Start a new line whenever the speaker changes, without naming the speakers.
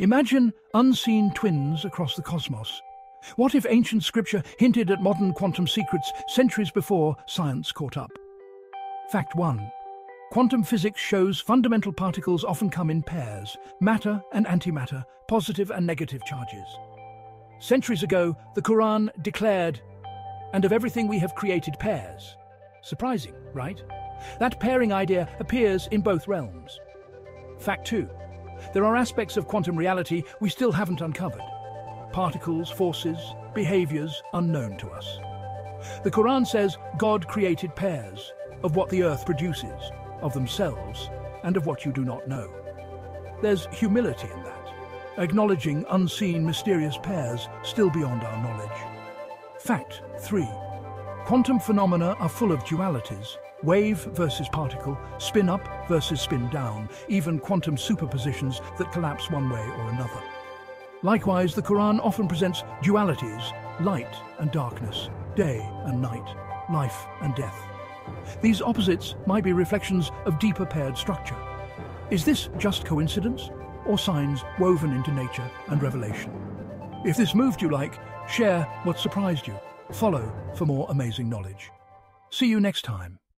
Imagine unseen twins across the cosmos. What if ancient scripture hinted at modern quantum secrets centuries before science caught up? Fact 1. Quantum physics shows fundamental particles often come in pairs, matter and antimatter, positive and negative charges. Centuries ago, the Quran declared, and of everything we have created pairs. Surprising, right? That pairing idea appears in both realms. Fact 2. There are aspects of quantum reality we still haven't uncovered. Particles, forces, behaviors unknown to us. The Quran says God created pairs of what the earth produces, of themselves, and of what you do not know. There's humility in that, acknowledging unseen, mysterious pairs still beyond our knowledge. Fact 3. Quantum phenomena are full of dualities, Wave versus particle, spin up versus spin down, even quantum superpositions that collapse one way or another. Likewise, the Quran often presents dualities, light and darkness, day and night, life and death. These opposites might be reflections of deeper paired structure. Is this just coincidence, or signs woven into nature and revelation? If this moved you like, share what surprised you. Follow for more amazing knowledge. See you next time.